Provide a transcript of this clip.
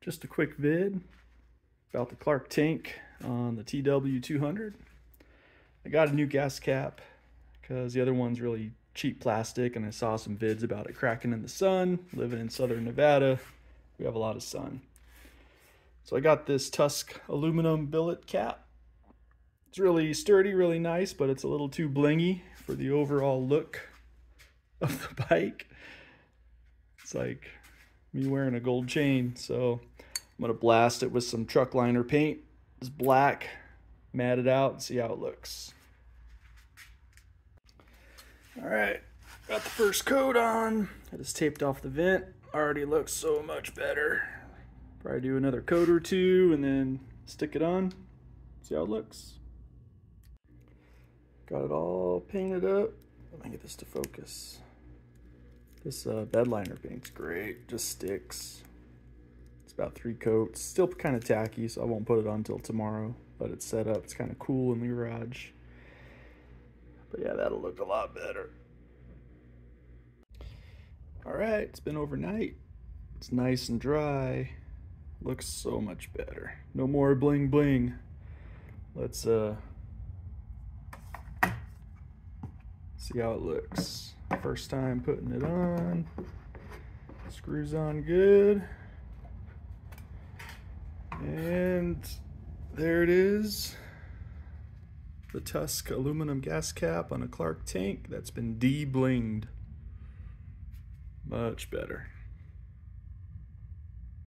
just a quick vid about the Clarke tank on the TW200. I got a new gas cap because the other one's really cheap plastic and I saw some vids about it cracking in the sun. Living in southern Nevada, we have a lot of sun. So I got this Tusk aluminum billet cap. It's really sturdy, really nice, but it's a little too blingy for the overall look of the bike. It's like me wearing a gold chain. So I'm gonna blast it with some truck liner paint. It's black, mat it out, and see how it looks. All right, got the first coat on. I just taped off the vent. Already looks so much better. Probably do another coat or two and then stick it on. See how it looks. Got it all painted up. Let me get this to focus. This uh, bed liner paint's great, just sticks. It's about three coats. Still kind of tacky, so I won't put it on until tomorrow. But it's set up, it's kind of cool in the garage. But yeah, that'll look a lot better. All right, it's been overnight. It's nice and dry. Looks so much better. No more bling bling. Let's uh see how it looks. First time putting it on. Screws on good. And there it is. The Tusk aluminum gas cap on a Clarke tank that's been de-blinged. Much better.